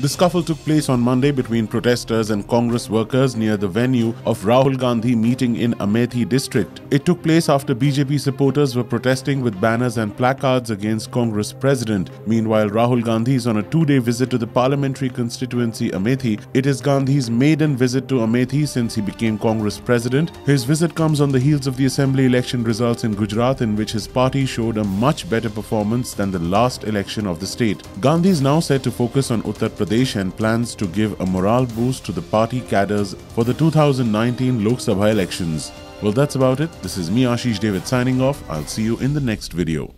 The scuffle took place on Monday between protesters and Congress workers near the venue of Rahul Gandhi meeting in Amethi district. It took place after BJP supporters were protesting with banners and placards against Congress president. Meanwhile, Rahul Gandhi is on a two-day visit to the parliamentary constituency Amethi. It is Gandhi's maiden visit to Amethi since he became Congress president. His visit comes on the heels of the assembly election results in Gujarat in which his party showed a much better performance than the last election of the state. Gandhi is now set to focus on Uttar Pradesh and plans to give a morale boost to the party cadres for the 2019 Lok Sabha elections. Well, that's about it. This is me, Ashish David, signing off. I'll see you in the next video.